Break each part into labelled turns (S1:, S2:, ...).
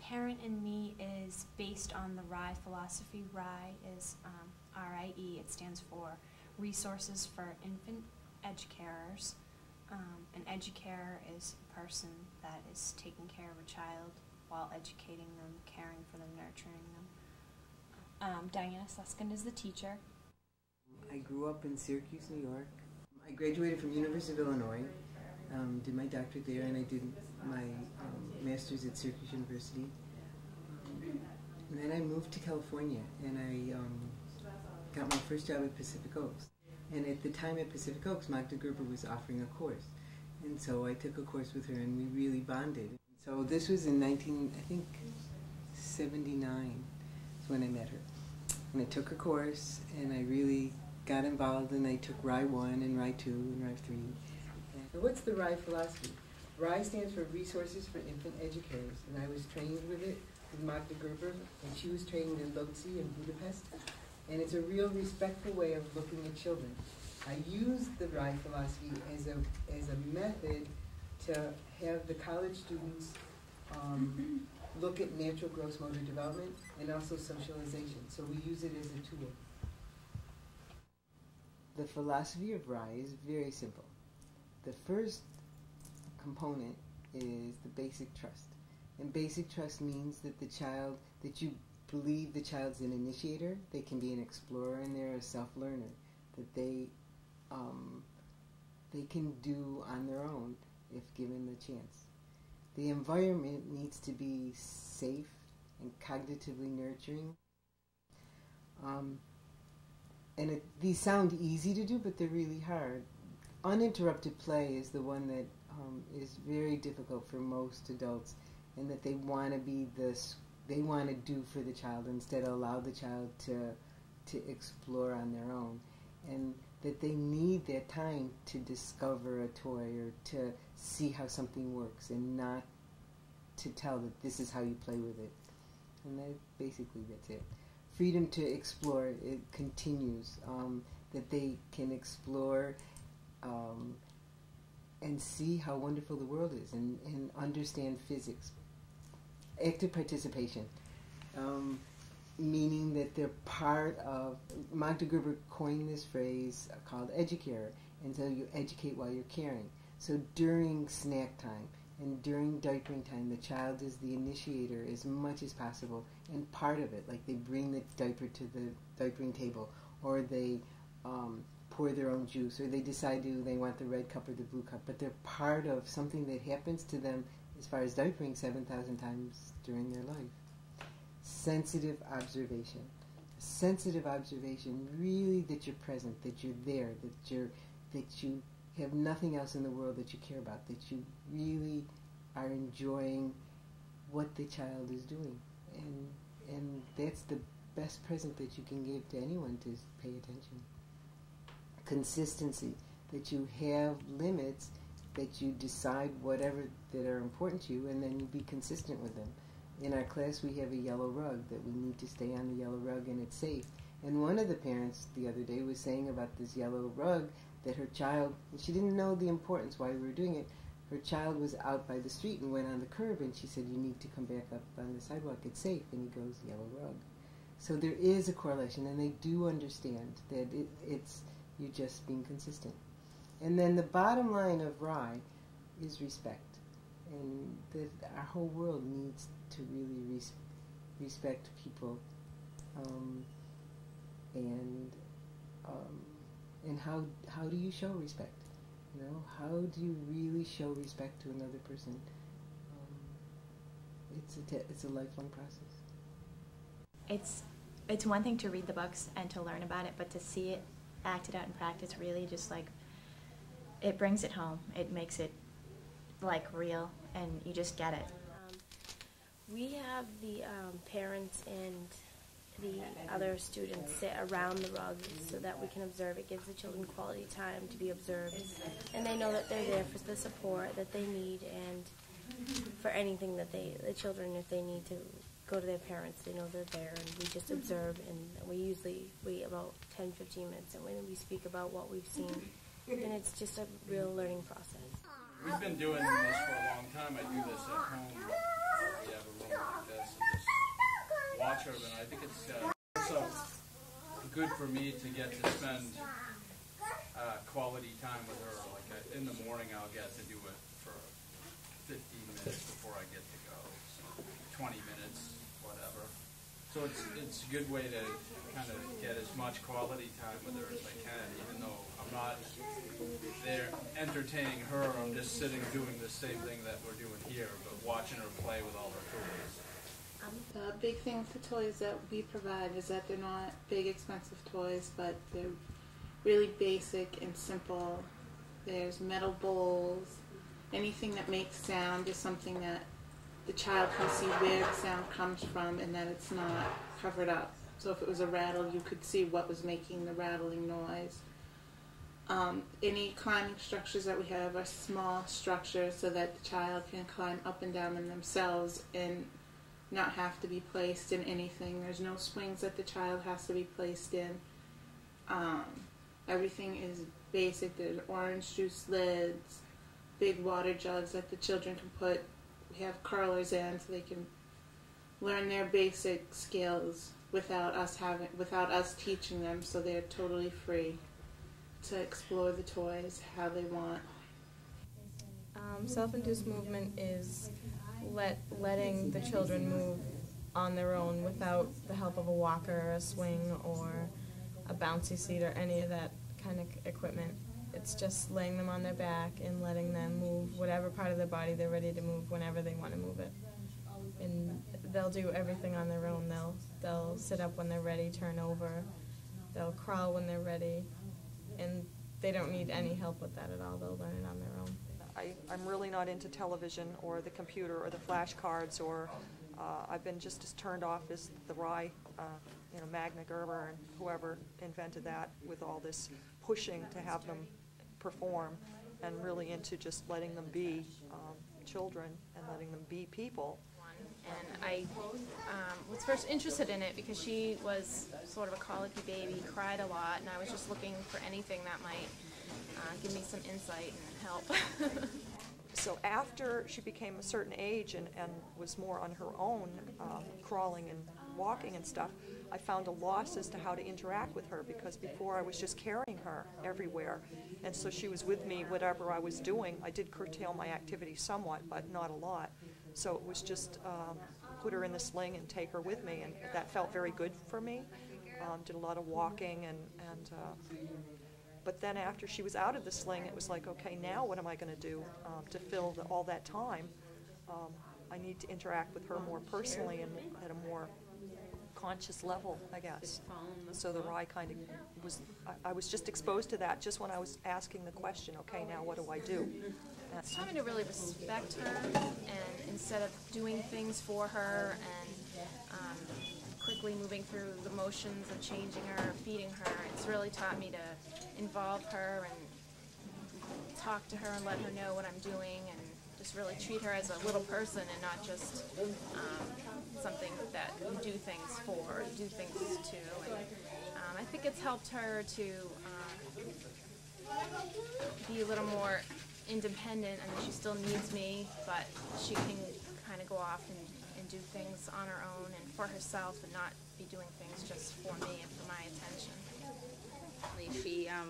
S1: Parent 'N' Me is based on the RIE philosophy. RIE is um, R-I-E. It stands for Resources for Infant Educarers. Um, an educarer is a person that is taking care of a child while educating them, caring for them, nurturing them. Um, Diana Suskind is the teacher.
S2: I grew up in Syracuse, New York. I graduated from University of Illinois, um, did my doctorate there, and I did my um, master's at Syracuse University. And then I moved to California, and I um, got my first job at Pacific Oaks. And at the time at Pacific Oaks, Magda Gerber was offering a course. And so I took a course with her, and we really bonded. So this was in 19, I think, 79 is when I met her. And I took a course, and I really got involved, and they took RIE 1 and RIE 2 and RIE 3. And what's the RIE philosophy? RIE stands for Resources for Infant Educarers, and I was trained with it with Magda Gerber, and she was trained in Lóczy in Budapest. And it's a real respectful way of looking at children. I use the RIE philosophy as a, as a method to have the college students um, look at natural gross motor development and also socialization. So we use it as a tool. The philosophy of RIE is very simple. The first component is the basic trust. And basic trust means that the child, that you believe the child's an initiator, they can be an explorer, and they're a self-learner, that they, um, they can do on their own if given the chance. The environment needs to be safe and cognitively nurturing. Um, and it, these sound easy to do, but they're really hard. Uninterrupted play is the one that um, is very difficult for most adults, and that they want to be this, they want to do for the child instead of allow the child to to explore on their own, and that they need that time to discover a toy or to see how something works, and not to tell that this is how you play with it. And that basically that's it freedom to explore it continues. Um, that they can explore um, and see how wonderful the world is and, and understand physics. Active participation, um, meaning that they're part of. Magda Gerber coined this phrase called educare, and so you educate while you're caring. So during snack time, and during diapering time, the child is the initiator as much as possible and part of it. Like they bring the diaper to the diapering table, or they um, pour their own juice, or they decide do they want the red cup or the blue cup. But they're part of something that happens to them as far as diapering 7,000 times during their life. Sensitive observation. Sensitive observation, really that you're present, that you're there, that you're that you have nothing else in the world that you care about, that you really are enjoying what the child is doing. And, and that's the best present that you can give to anyone to pay attention. Consistency, that you have limits, that you decide whatever that are important to you, and then you be consistent with them. In our class, we have a yellow rug that we need to stay on the yellow rug and it's safe. And one of the parents the other day was saying about this yellow rug that her child, she didn't know the importance why we were doing it. Her child was out by the street and went on the curb, and she said, "You need to come back up on the sidewalk. It's safe." And he goes, "Yellow rug." So there is a correlation, and they do understand that it, it's you just being consistent. And then the bottom line of RIE is respect, and that our whole world needs to really res- respect people, um, and um, and how how do you show respect? You know, how do you really show respect to another person? Um, it's a te- it's a lifelong process.
S1: It's it's one thing to read the books and to learn about it, but to see it acted out in practice really just like it brings it home. It makes it like real, and you just get it.
S3: Um, we have the um, parents and the other students sit around the rug so that we can observe. It gives the children quality time to be observed, and they know that they're there for the support that they need and for anything that they, the children, if they need to go to their parents. They know they're there, and we just observe. And we usually wait about 10, 15 minutes, and when we speak about what we've seen, and it's just a real learning process.
S4: We've been doing this for a long time. I do this at home. We have a room like this and just watch her. And I think it's uh, also good for me to get to spend uh, quality time with her. Like I, in the morning, I'll get to do it for 15 minutes before I get to go. So 20 minutes, whatever. So it's it's a good way to kind of get as much quality time with her as I can, even though I'm not there entertaining her. I'm just sitting doing the same thing that we're doing here, but watching her play with all her toys.
S5: The big thing with the toys that we provide is that they're not big, expensive toys, but they're really basic and simple. There's metal bowls. Anything that makes sound is something that the child can see where the sound comes from and that it's not covered up. So if it was a rattle, you could see what was making the rattling noise. Um, any climbing structures that we have are small structures so that the child can climb up and down them themselves and not have to be placed in anything. There's no swings that the child has to be placed in. Um, everything is basic. There's orange juice lids, big water jugs that the children can put. We have curlers in so they can learn their basic skills without us having without us teaching them. So they're totally free to explore the toys how they want.
S6: Um, self-induced movement is let letting the children move on their own without the help of a walker, a swing, or a bouncy seat, or any of that kind of equipment. It's just laying them on their back and letting them move whatever part of their body they're ready to move whenever they want to move it. And they'll do everything on their own. They'll they'll sit up when they're ready, turn over. They'll crawl when they're ready, and they don't need any help with that at all. They'll learn it on their own.
S7: I, I'm really not into television or the computer or the flashcards or uh, I've been just as turned off as the RIE, uh, you know, Magda Gerber and whoever invented that with all this pushing to have them perform and really into just letting them be um, children and letting them be people.
S8: and I um, was first interested in it because she was sort of a colicky baby, cried a lot, and I was just looking for anything that might uh, give me some insight and help.
S7: So after she became a certain age and, and was more on her own, um, crawling and walking and stuff, I found a loss as to how to interact with her because before I was just carrying her everywhere. And so she was with me whatever I was doing. I did curtail my activity somewhat, but not a lot. So it was just um, put her in the sling and take her with me, and that felt very good for me. Um, did a lot of walking and, and uh, but then after she was out of the sling, it was like, okay, now what am I going to do um, to fill the, all that time? Um, I need to interact with her more personally and at a more conscious level, I guess. So the RIE kind of was, I, I was just exposed to that just when I was asking the question, okay, now what do I do? That's-
S8: Having to really respect her, and instead of doing things for her and um, quickly moving through the motions of changing her, feeding her, it's really taught me to involve her and talk to her and let her know what I'm doing and just really treat her as a little person and not just um, something that you do things for or do things to. And um, I think it's helped her to um, be a little more independent. I mean, she still needs me, but she can kind of go off and, and do things on her own and for herself and not be doing things just for me and for my attention.
S9: She um,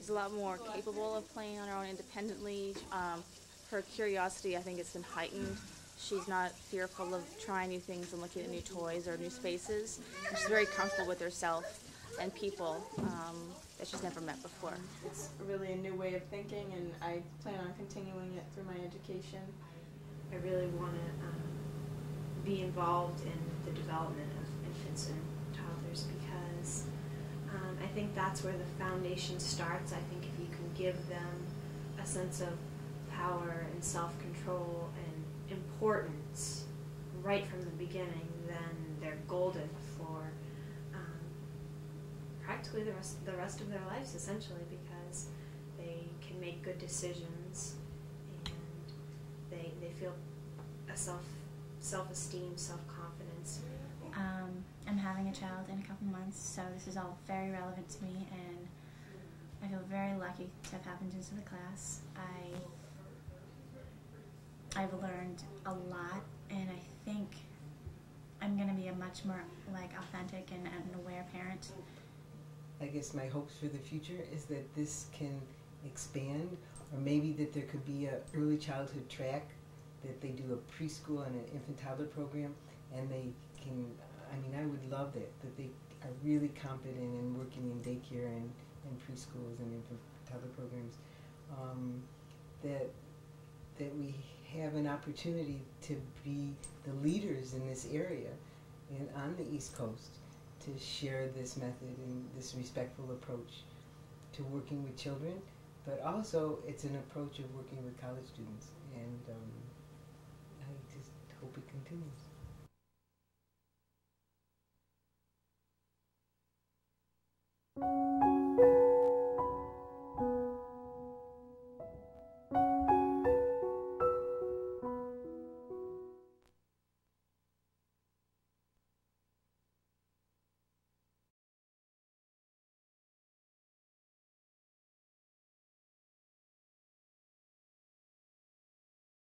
S9: is a lot more capable of playing on her own independently. Um, her curiosity, I think, has been heightened. She's not fearful of trying new things and looking at new toys or new spaces. She's very comfortable with herself and people um, that she's never met before.
S10: It's really a new way of thinking, and I plan on continuing it through my education.
S11: I really want to um, be involved in the development of infants and um, I think that's where the foundation starts. I think if you can give them a sense of power and self-control and importance right from the beginning, then they're golden for um, practically the rest, the rest of their lives, essentially, because they can make good decisions and they, they feel a self self esteem, self confidence
S12: having a child in a couple months, so this is all very relevant to me, and I feel very lucky to have happened into the class. I I've learned a lot, and I think I'm going to be a much more like authentic and, and aware parent.
S2: I guess my hopes for the future is that this can expand, or maybe that there could be a early childhood track that they do a preschool and an infant toddler program, and they can. I mean, I would love that that they are really competent in working in daycare and, and preschools and infant toddler programs. Um, that that we have an opportunity to be the leaders in this area in, on the East Coast to share this method and this respectful approach to working with children, but also it's an approach of working with college students, and um, I just hope it continues.